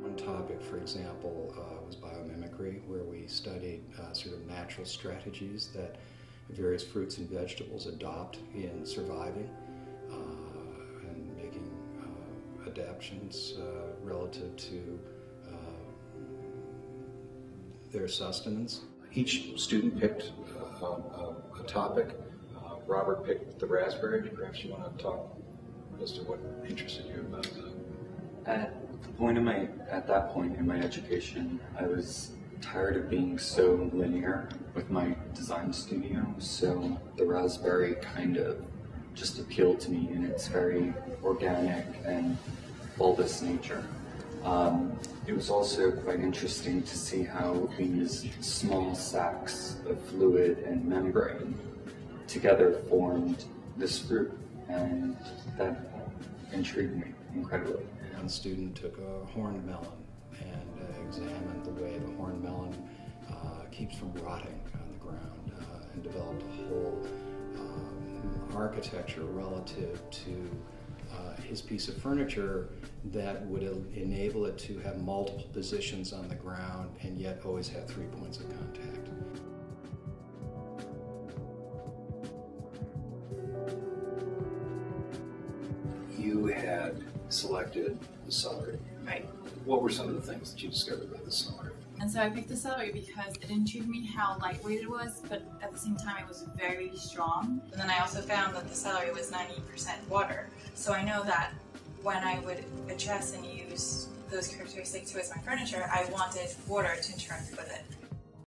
One topic, for example, uh, was biomimicry, where we studied uh, sort of natural strategies that various fruits and vegetables adopt in surviving uh, and making uh, adaptations uh, relative to uh, their sustenance. Each student picked uh, a, a topic. Robert picked the raspberry. Perhaps you want to talk as to what interested you about that. At the point in my at that point in my education, I was tired of being so linear with my design studio. So the raspberry kind of just appealed to me in its very organic and bulbous nature. Um, it was also quite interesting to see how these small sacs of fluid and membrane together formed this fruit, and that intrigued me incredibly. One student took a horned melon and uh, examined the way the horned melon uh, keeps from rotting on the ground uh, and developed a whole um, architecture relative to uh, his piece of furniture that would enable it to have multiple positions on the ground and yet always have three points of contact. Selected the celery. Right. What were some of the things that you discovered about the celery? And so I picked the celery because it intrigued me how lightweight it was, but at the same time it was very strong. And then I also found that the celery was 90% water. So I know that when I would adjust and use those characteristics towards my furniture, I wanted water to interact with it.